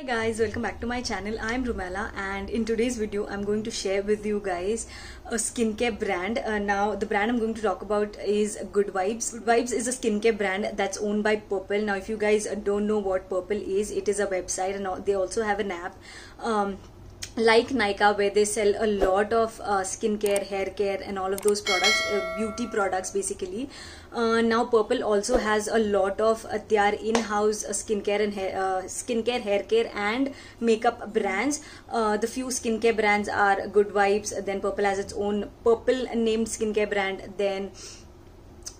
Hi guys, welcome back to my channel. I'm Rumailah and in today's video I'm going to share with you guys a skincare brand. Uh, now the brand I'm going to talk about is Good Vibes. Good Vibes is a skincare brand that's owned by Purplle. Now if you guys don't know what Purplle is, it is a website and they also have an app. Um, like Nykaa where they sell a lot of uh, skincare, hair care and all of those products, uh, beauty products basically. Uh, now Purplle also has a lot of uh, their in-house skincare and hair, uh, skincare, hair care and makeup brands. Uh, the few skincare brands are Good Vibes, then Purplle has its own Purplle named skincare brand, then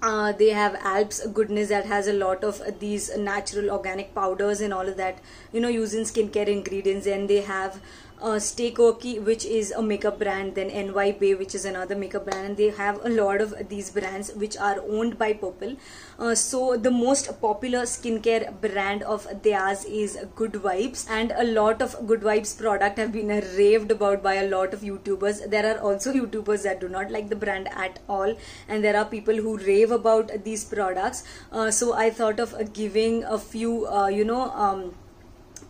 uh, they have Alps Goodness that has a lot of these natural organic powders and all of that, you know, using skincare ingredients. And they have uh, Stay which is a makeup brand, then NY Bae, which is another makeup brand, and they have a lot of these brands which are owned by Purplle. Uh, so the most popular skincare brand of theirs is Good Vibes, and a lot of Good Vibes product have been raved about by a lot of YouTubers. There are also YouTubers that do not like the brand at all, and there are people who rave about these products. Uh, so I thought of giving a few, uh, you know. Um,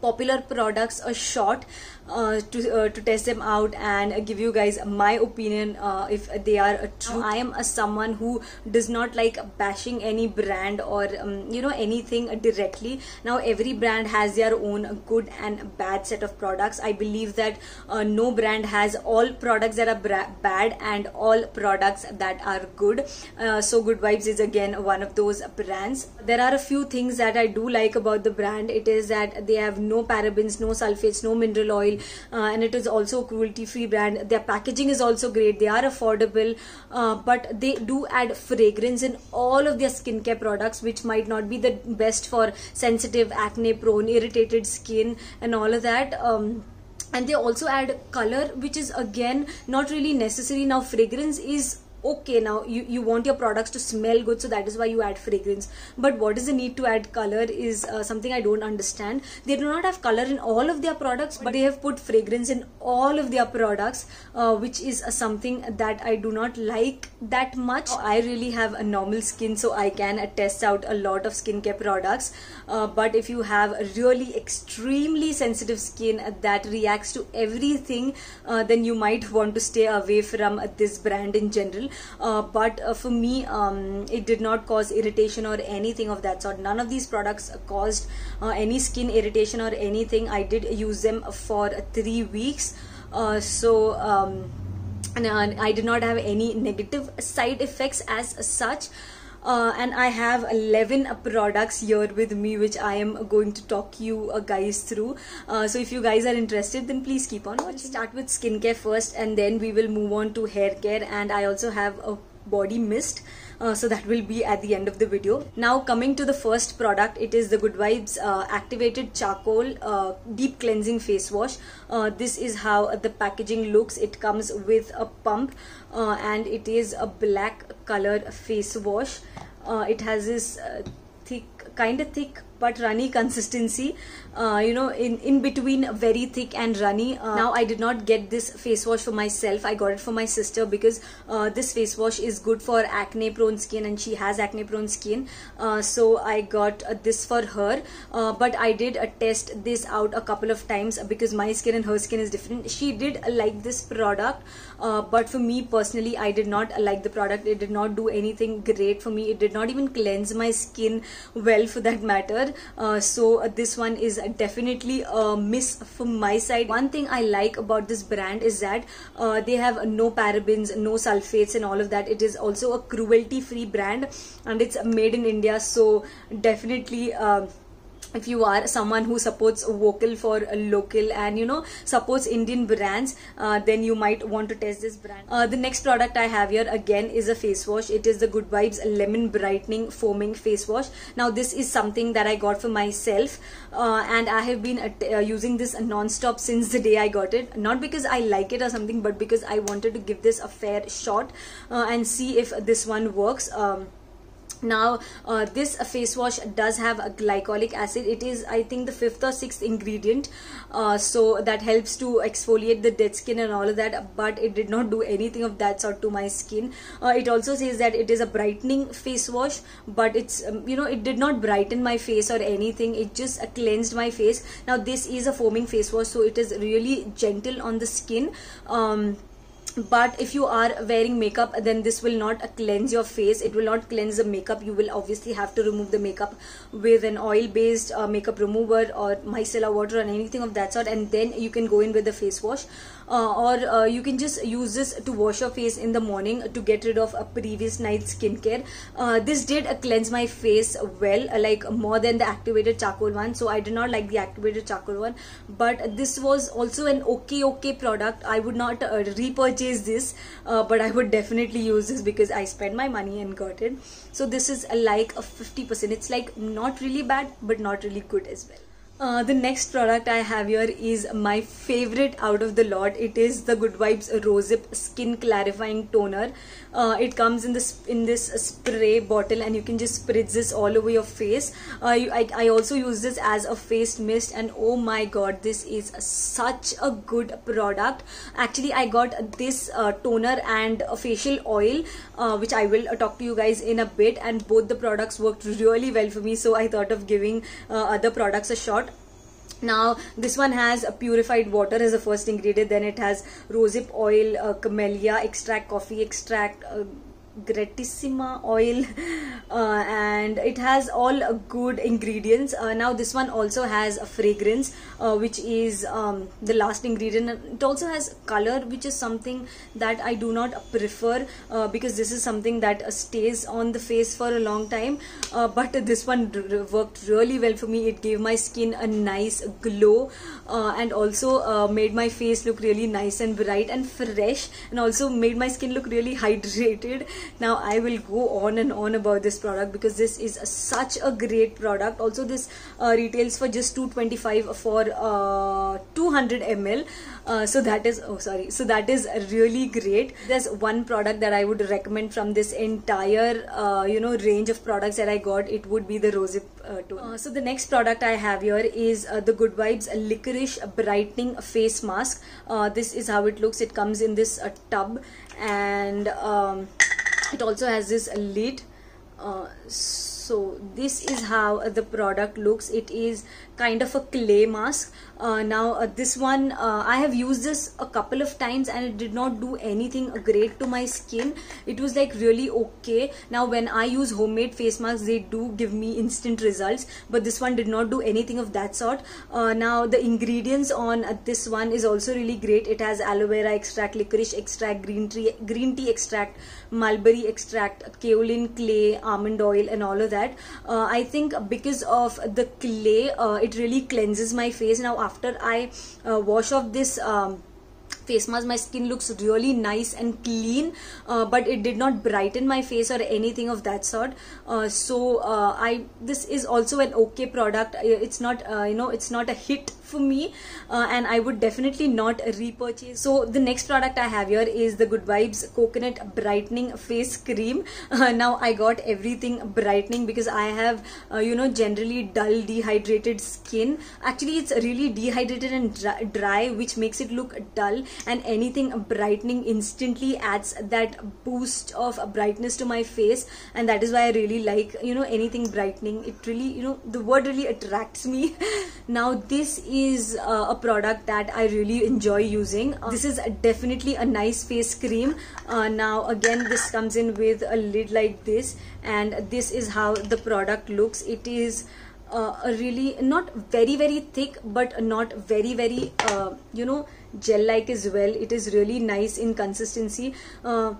popular products a shot uh, to uh, to test them out and give you guys my opinion uh, if they are true. I am a someone who does not like bashing any brand or um, you know anything directly. Now every brand has their own good and bad set of products. I believe that uh, no brand has all products that are bad and all products that are good. Uh, so Good Vibes is again one of those brands. There are a few things that I do like about the brand. It is that they have no parabens, no sulfates, no mineral oil, and it is also cruelty free brand. Their packaging is also great. They are affordable, uh, but they do add fragrance in all of their skincare products, which might not be the best for sensitive, acne prone, irritated skin, and all of that. Um, and they also add color which is again not really necessary now fragrance is okay now you, you want your products to smell good so that is why you add fragrance. But what is the need to add color is uh, something i don't understand. They do not have color in all of their products but they have put fragrance in all of their products uh, which is uh, something that i do not like that much. I really have a normal skin so i can uh, test out a lot of skincare products. Uh, but if you have really extremely sensitive skin that reacts to everything uh, then you might want to stay away from this brand in general uh, but uh, for me um, it did not cause irritation or anything of that sort. None of these products caused uh, any skin irritation or anything. I did use them for three weeks. So um, and, I did not have any negative side effects as such uh, and I have 11 products here with me which I am going to talk you uh, guys through uh, so if you guys are interested then please keep on watching. start with skincare first and then we will move on to hair care and I also have a body mist uh, so that will be at the end of the video. Now coming to the first product it is the good vibes uh, activated charcoal uh, deep cleansing face wash. Uh, this is how the packaging looks. It comes with a pump uh, and it is a black colored face wash. Uh, it has this thick kind of thick but runny consistency uh, you know in in between very thick and runny. Uh, now I did not get this face wash for myself. I got it for my sister because uh, this face wash is good for acne prone skin and she has acne prone skin. Uh, so I got uh, this for her. Uh, but I did test this out a couple of times because my skin and her skin is different. She did like this product but for me personally I did not like the product. It did not do anything great for me. It did not even cleanse my skin well for that matter. Uh, so uh, this one is definitely a miss from my side. One thing i like about this brand is that uh, they have no parabens no sulfates and all of that. It is also a cruelty free brand and it's made in india. So definitely uh, if you are someone who supports vocal for local and you know supports indian brands uh, then you might want to test this brand. Uh, the next product i have here again is a face wash. It is the good vibes lemon brightening foaming face wash. Now this is something that i got for myself uh, and i have been uh, using this non-stop since the day i got it. Not because i like it or something but because i wanted to give this a fair shot uh, and see if this one works. Um, now uh, this face wash does have a glycolic acid. It is i think the fifth or sixth ingredient uh, so that helps to exfoliate the dead skin and all of that but it did not do anything of that sort to my skin. Uh, it also says that it is a brightening face wash but it's um, you know it did not brighten my face or anything. It just uh, cleansed my face. Now this is a foaming face wash so it is really gentle on the skin. Um, but if you are wearing makeup then this will not cleanse your face. It will not cleanse the makeup. You will obviously have to remove the makeup with an oil based uh, makeup remover or micellar water or anything of that sort. And then you can go in with the face wash uh, or uh, you can just use this to wash your face in the morning to get rid of a previous night's skincare. Uh, this did cleanse my face well uh, like more than the activated charcoal one. So i did not like the activated charcoal one. But this was also an okay okay product. I would not uh, repurchase this uh, but i would definitely use this because i spent my money and got it. So this is like a 50% it's like not really bad but not really good as well uh, the next product I have here is my favorite out of the lot. It is the Good Vibes Rosehip Skin Clarifying Toner. Uh, it comes in this in this spray bottle and you can just spritz this all over your face. Uh, you, I, I also use this as a face mist and oh my god this is such a good product. Actually I got this uh, toner and a facial oil uh, which I will talk to you guys in a bit and both the products worked really well for me so I thought of giving other products a shot now this one has a purified water as the first ingredient. Then it has rosehip oil uh, camellia extract coffee extract uh, gratissima oil uh, and it has all good ingredients. Uh, now this one also has a fragrance uh, which is um, the last ingredient. It also has color which is something that I do not prefer uh, because this is something that uh, stays on the face for a long time. But this one worked really well for me. It gave my skin a nice glow and also made my face look really nice and bright and fresh and also made my skin look really hydrated now i will go on and on about this product because this is a, such a great product. Also this uh, retails for just 225 for uh, 200 ml uh, so that is oh sorry. So that is really great. There's one product that i would recommend from this entire uh, you know range of products that i got. It would be the rosehip uh, toner. Uh, so the next product i have here is the good vibes licorice brightening face mask. This is how it looks. It comes in this tub and um, it also has this lid. Uh, so this is how the product looks. It is kind of a clay mask. Uh, now uh, this one uh, I have used this a couple of times and it did not do anything great to my skin. It was like really okay. Now when I use homemade face masks they do give me instant results but this one did not do anything of that sort. Uh, now the ingredients on uh, this one is also really great. It has aloe vera extract licorice extract green tea green tea extract mulberry extract kaolin clay almond oil and all of that. Uh, I think because of the clay it really cleanses my face. Now after I uh, wash off this um, face mask my skin looks really nice and clean uh, but it did not brighten my face or anything of that sort uh, so uh, I this is also an okay product it's not uh, you know it's not a hit for me uh, and I would definitely not repurchase. So the next product I have here is the Good Vibes Coconut Brightening Face Cream. Uh, now I got everything brightening because I have uh, you know generally dull dehydrated skin. Actually it's really dehydrated and dry which makes it look dull and anything brightening instantly adds that boost of brightness to my face and that is why I really like you know anything brightening. It really you know the word really attracts me. now this is uh, a product that I really enjoy using. Uh, this is definitely a nice face cream. Uh, now again this comes in with a lid like this and this is how the product looks. It is uh, really not very very thick but not very very uh, you know gel like as well. It is really nice in consistency uh,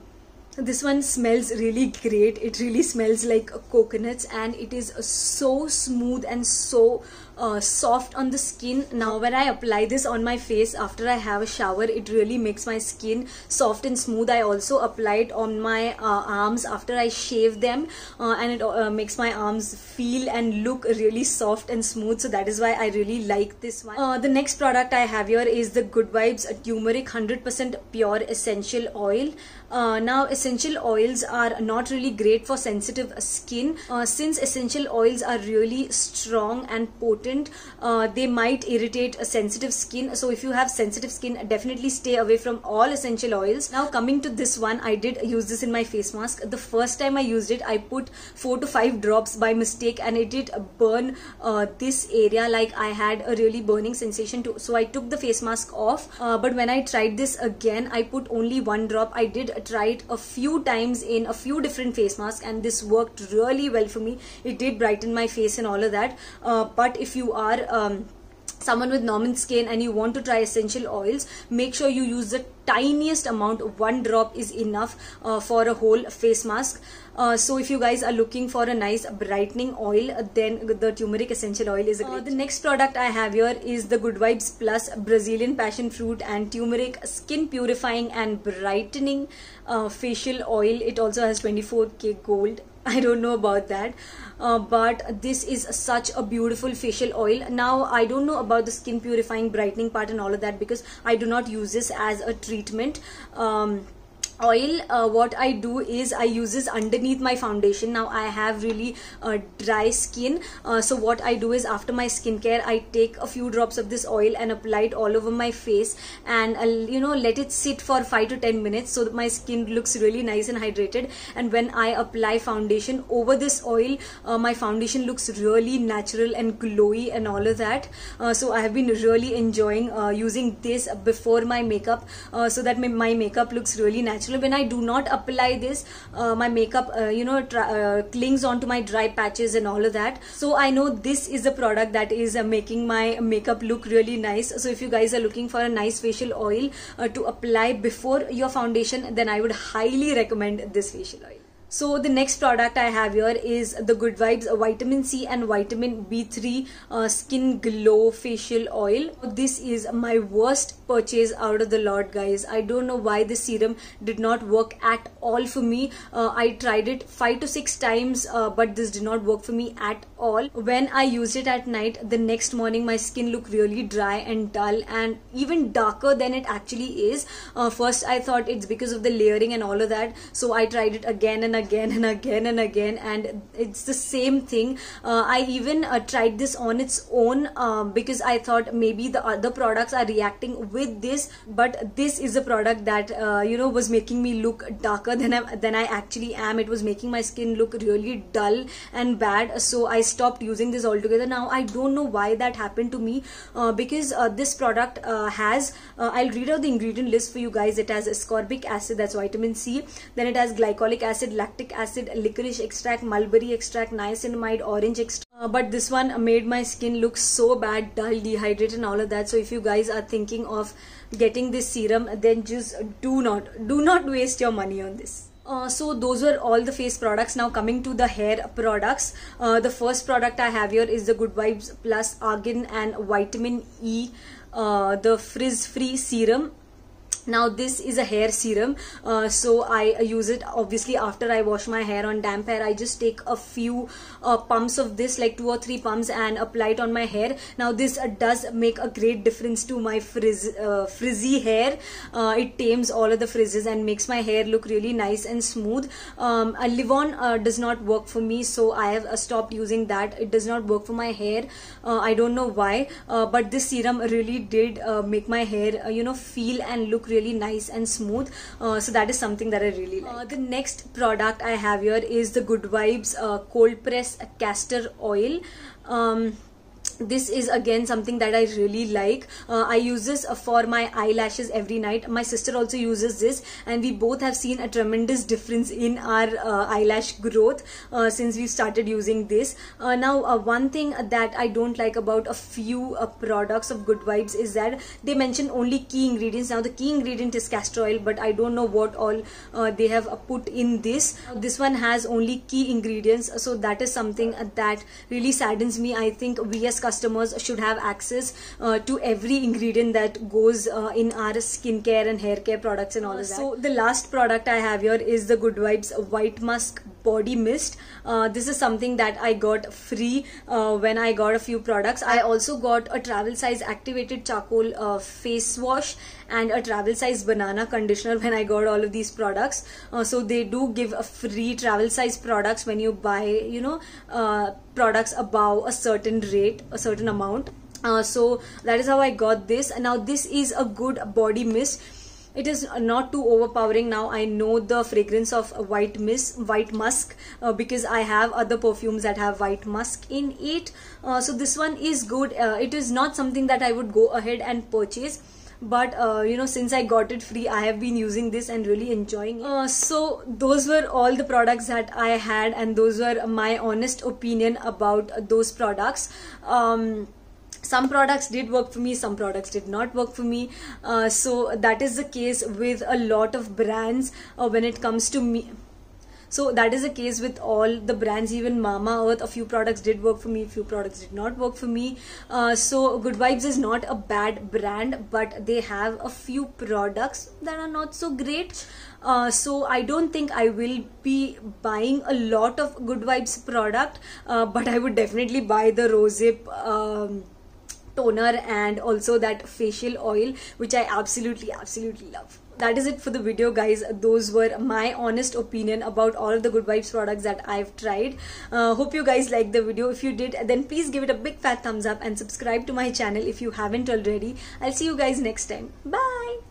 this one smells really great it really smells like coconuts and it is so smooth and so uh, soft on the skin. Now when I apply this on my face after I have a shower it really makes my skin soft and smooth. I also apply it on my uh, arms after I shave them uh, and it uh, makes my arms feel and look really soft and smooth. So that is why I really like this one. Uh, the next product I have here is the Good Vibes Turmeric 100% pure essential oil. Uh, now essential oils are not really great for sensitive skin. Since essential oils are really strong and potent uh, they might irritate a sensitive skin. So if you have sensitive skin definitely stay away from all essential oils. Now coming to this one I did use this in my face mask. The first time I used it I put four to five drops by mistake and it did burn uh, this area. Like I had a really burning sensation too so I took the face mask off. Uh, but when I tried this again I put only one drop. I did try it a few times in a few different face masks and this worked really well for me. It did brighten my face and all of that. Uh, but if you are um, someone with normal skin and you want to try essential oils make sure you use the tiniest amount. One drop is enough uh, for a whole face mask. Uh, so if you guys are looking for a nice brightening oil then the turmeric essential oil is uh, the next product i have here is the good vibes plus brazilian passion fruit and turmeric skin purifying and brightening uh, facial oil. It also has 24k gold I don't know about that. Uh, but this is such a beautiful facial oil. Now I don't know about the skin purifying brightening part and all of that because I do not use this as a treatment. Um, oil uh, what I do is I use this underneath my foundation. Now I have really uh, dry skin. Uh, so what I do is after my skincare I take a few drops of this oil and apply it all over my face and I'll you know let it sit for 5 to 10 minutes so that my skin looks really nice and hydrated. And when I apply foundation over this oil uh, my foundation looks really natural and glowy and all of that. Uh, so I have been really enjoying uh, using this before my makeup so that my, my makeup looks really natural when I do not apply this uh, my makeup uh, you know uh, clings onto my dry patches and all of that. So I know this is a product that is uh, making my makeup look really nice. So if you guys are looking for a nice facial oil uh, to apply before your foundation then I would highly recommend this facial oil so the next product I have here is the Good Vibes Vitamin C and Vitamin B3 uh, Skin Glow Facial Oil. This is my worst purchase out of the lot guys. I don't know why this serum did not work at all for me. Uh, I tried it 5 to 6 times uh, but this did not work for me at all. When I used it at night the next morning my skin looked really dry and dull and even darker than it actually is. Uh, first I thought it's because of the layering and all of that so I tried it again and again and again and again and it's the same thing. Uh, I even uh, tried this on its own um, because I thought maybe the other products are reacting with this but this is a product that uh, you know was making me look darker than I, than I actually am. It was making my skin look really dull and bad so I stopped using this altogether. Now I don't know why that happened to me uh, because uh, this product uh, has I'll read out the ingredient list for you guys. It has ascorbic acid that's vitamin C. Then it has glycolic acid lactic acid, licorice extract, mulberry extract, niacinamide, orange extract. Uh, but this one made my skin look so bad, dull, dehydrated and all of that. So if you guys are thinking of getting this serum, then just do not, do not waste your money on this. Uh, so those were all the face products now coming to the hair products uh, the first product i have here is the good vibes plus argan and vitamin e uh, the frizz free serum now this is a hair serum uh, so I use it obviously after I wash my hair on damp hair I just take a few uh, pumps of this like two or three pumps and apply it on my hair. Now this uh, does make a great difference to my frizz, uh, frizzy hair. Uh, it tames all of the frizzes and makes my hair look really nice and smooth. Um, a Livon uh, does not work for me so I have stopped using that. It does not work for my hair. I don't know why but this serum really did make my hair you know feel and look really nice and smooth uh, so that is something that I really like. Uh, the next product I have here is the Good Vibes uh, cold press castor oil. Um, this is again something that I really like. Uh, I use this uh, for my eyelashes every night. My sister also uses this and we both have seen a tremendous difference in our uh, eyelash growth uh, since we started using this. Uh, now uh, one thing that I don't like about a few products of Good Vibes is that they mention only key ingredients. Now the key ingredient is castor oil but I don't know what all they have put in this. This one has only key ingredients so that is something that really saddens me. I think we as customers should have access uh, to every ingredient that goes uh, in our skincare and hair care products and all of that. So the last product I have here is the Good Vibes White Musk body mist. Uh, this is something that i got free uh, when i got a few products. I also got a travel size activated charcoal uh, face wash and a travel size banana conditioner when i got all of these products. Uh, so they do give a free travel size products when you buy you know uh, products above a certain rate a certain amount. Uh, so that is how i got this. And now this is a good body mist it is not too overpowering now. I know the fragrance of white mist white musk uh, because i have other perfumes that have white musk in it. Uh, so this one is good. Uh, it is not something that i would go ahead and purchase. But uh, you know since i got it free i have been using this and really enjoying it. Uh, so those were all the products that i had and those were my honest opinion about those products. Um, some products did work for me some products did not work for me. Uh, so that is the case with a lot of brands uh, when it comes to me. So that is the case with all the brands even Mamaearth a few products did work for me a few products did not work for me. Uh, so good vibes is not a bad brand but they have a few products that are not so great. Uh, so I don't think I will be buying a lot of Good Vibes product, uh, but I would definitely buy the Rosehip um, toner and also that facial oil which I absolutely absolutely love. That is it for the video guys. Those were my honest opinion about all of the good vibes products that i've tried. Uh, hope you guys liked the video. If you did then please give it a big fat thumbs up and subscribe to my channel if you haven't already. I'll see you guys next time. Bye